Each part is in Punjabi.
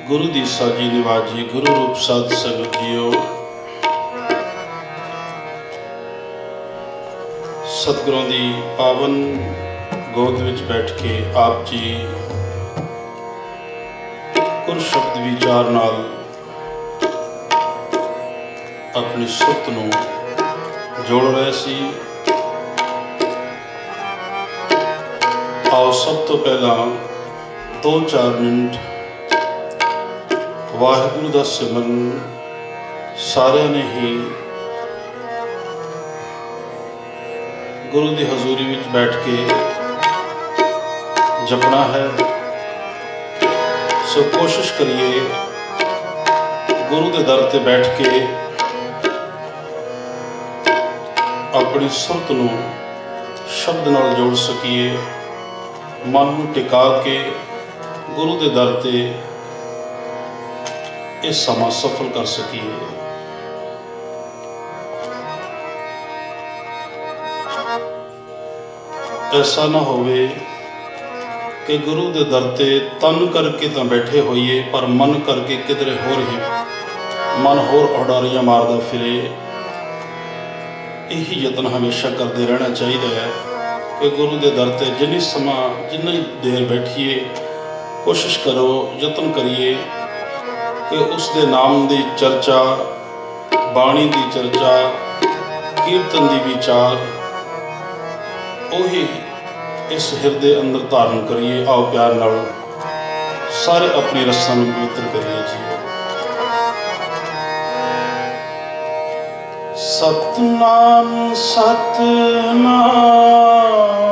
ਗੁਰੂ ਦੀ ਸਾਜੀ ਨਿਵਾਜੀ ਗੁਰੂ ਰੂਪ ਸਾਧ ਸੰਗਤ ਜੀਓ। ਸਤਿਗੁਰਾਂ ਦੀ ਪਾਵਨ ਗੋਦ ਵਿੱਚ ਬੈਠ ਕੇ ਆਪ ਜੀ ਕੁਰ ਸ਼ਬਦ ਵਿਚਾਰ ਨਾਲ ਆਪਣੀ ਸੁਰਤ ਨੂੰ ਜੋੜ ਰਹੇ ਸੀ। ਆਓ ਸਭ ਤੋਂ ਪਹਿਲਾਂ 2-4 ਮਿੰਟ ਵਾਹਿਗੁਰੂ ਦਾ ਸਿਮਰਨ ਸਾਰਿਆਂ ਨੇ ਹੀ ਗੁਰੂ ਦੀ ਹਜ਼ੂਰੀ ਵਿੱਚ ਬੈਠ ਕੇ ਜਪਣਾ ਹੈ। ਸੋ ਕੋਸ਼ਿਸ਼ ਕਰੀਏ ਗੁਰੂ ਦੇ ਦਰ ਤੇ ਬੈਠ ਕੇ ਆਪਣੀ ਸੁਰਤ ਨੂੰ ਸ਼ਬਦ ਨਾਲ ਜੋੜ ਸਕੀਏ। ਮਨ ਨੂੰ ਟਿਕਾ ਕੇ ਗੁਰੂ ਦੇ ਦਰ ਤੇ ਇਹ ਸਮਾਂ ਸਫਲ ਕਰ ਸਕੀਏ। ਐਸਾ ਨਾ ਹੋਵੇ ਕਿ ਗੁਰੂ ਦੇ ਦਰ ਤੇ ਤਨ ਕਰਕੇ ਤਾਂ ਬੈਠੇ ਹੋਈਏ, ਪਰ ਮਨ ਕਰਕੇ ਕਿਧਰੇ ਹੋਰ ਹੀ ਮਨ ਹੋਰ ਉਡਾਰੀਆਂ ਮਾਰਦਾ ਫਿਰੇ। ਇਹੀ ਯਤਨ ਹਮੇਸ਼ਾ ਕਰਦੇ ਰਹਿਣਾ ਚਾਹੀਦਾ ਹੈ ਕਿ ਗੁਰੂ ਦੇ ਦਰ ਤੇ ਜਿੰਨੀ ਸਮਾਂ, ਜਿੰਨੀ ਦੇਰ ਬੈਠੀਏ, ਕੋਸ਼ਿਸ਼ ਕਰੋ, ਯਤਨ ਕਰੀਏ। ਕਿ ਉਸ ਦੇ ਨਾਮ ਦੀ ਚਰਚਾ, ਬਾਣੀ ਦੀ ਚਰਚਾ, ਕੀਰਤਨ ਦੀ ਵਿਚਾਰ, ਉਹੀ ਇਸ ਹਿਰਦੇ ਅੰਦਰ ਧਾਰਨ ਕਰੀਏ। ਆਓ ਪਿਆਰ ਨਾਲ ਸਾਰੇ ਆਪਣੀ ਰਸਾਂ ਨੂੰ ਪਵਿੱਤਰ ਕਰੀਏ ਜੀ। ਸਤਨਾਮ ਸਤਨਾਮ।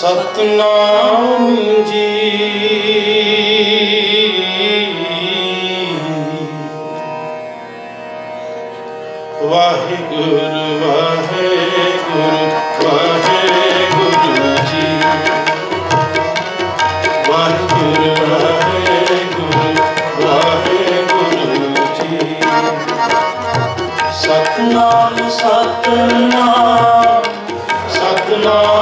ਸਤਨਾਮ ਜੀ। ਵਾਹਿਗੁਰੂ ਵਾਹਿਗੁਰੂ ਵਾਹਿਗੁਰੂ ਜੀ। ਵਾਹਿਗੁਰੂ ਵਾਹਿਗੁਰੂ ਵਾਹਿਗੁਰੂ ਜੀ। ਸਤਨਾਮ ਸਤਨਾਮ ਸਤਨਾਮ।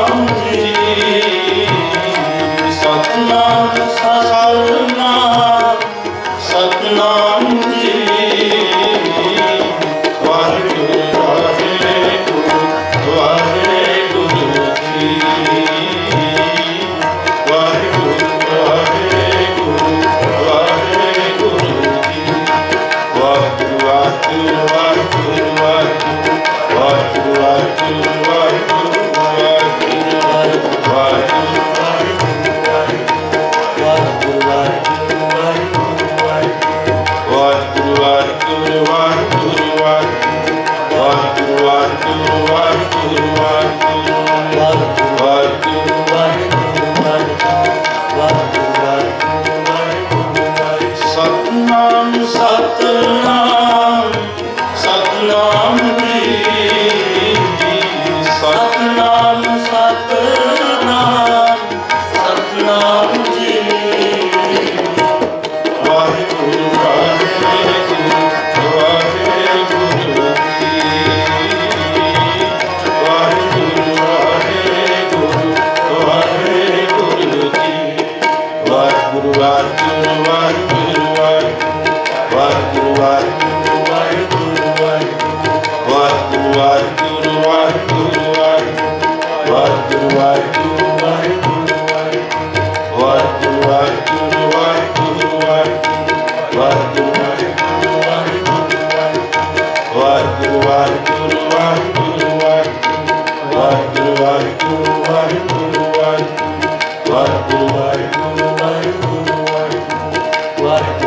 What?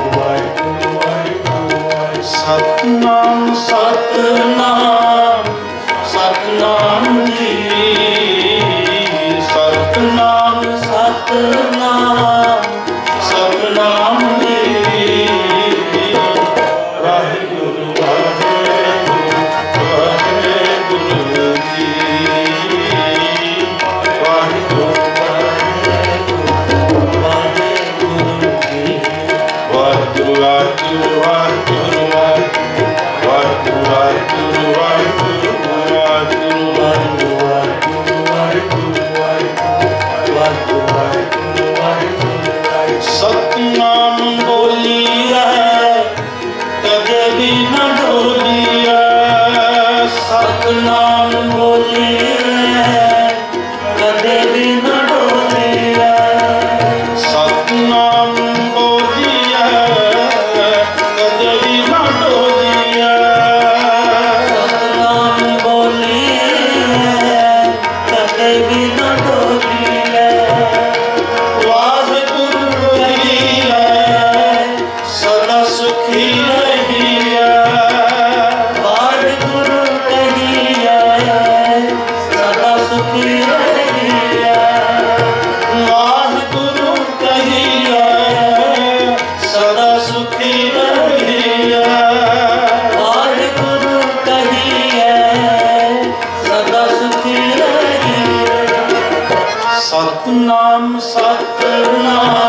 ਸਤਨਾਮ ਸਤਨਾਮ ਸਤਨਾਮ ਜੀ ਸਤਨਾਮ ਸਤਨਾਮ। নাম বলি ਨਾਮ ਸਤਨਾਮ।